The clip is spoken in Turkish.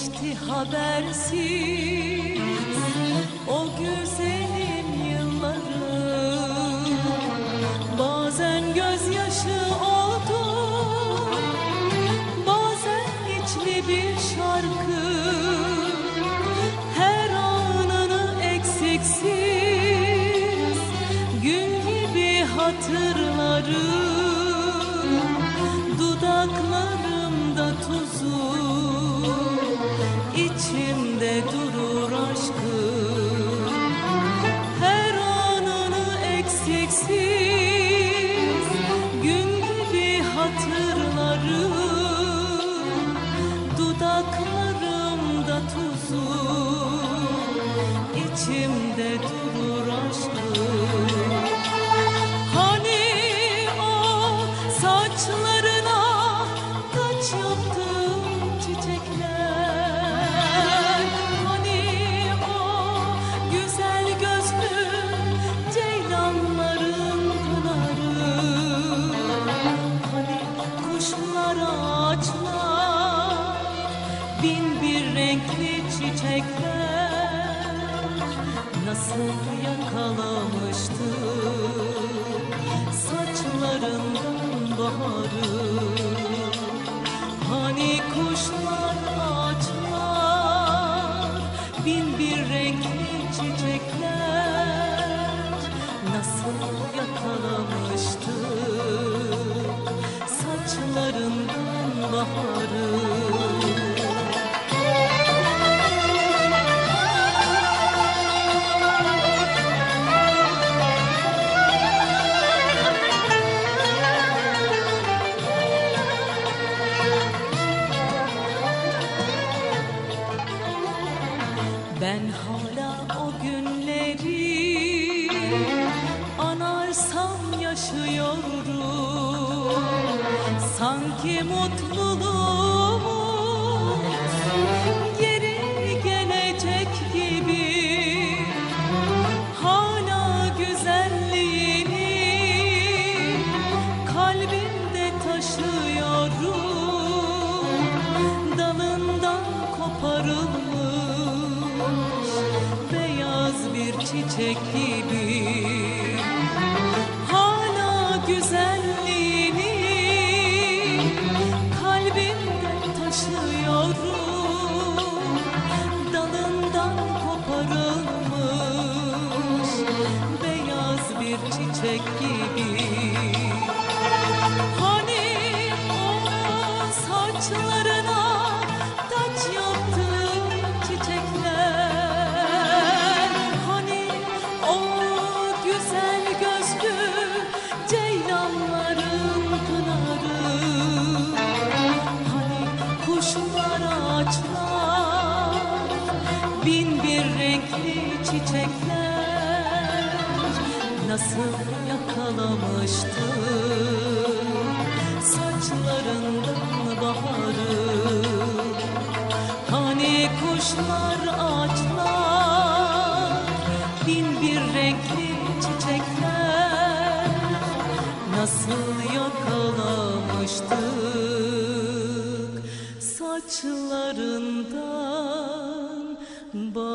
geçti habersiz. O güzel taç yaptığım çiçekler. Hani o güzel gözlü ceylanların pınarı Hani kuşlar ağaçlar bin bir renkli çiçekler. Nasıl yakalamıştı Sanki mutluluğumuz geri gelecek gibi. Hala güzelliğini kalbimde taşıyorum. Dalından koparılmış beyaz bir çiçek gibi çiçek gibi. Hani o saçlarına taç yaptığım çiçekler? Hani o güzel gözlü ceylanların pınarı? Hani kuşlar ağaçlar bin bir renkli çiçekler Nasıl yakalamıştı saçlarından baharı Hani kuşlar ağaçlar bin bir renkli çiçekler Nasıl yakalamıştık saçlarından bahar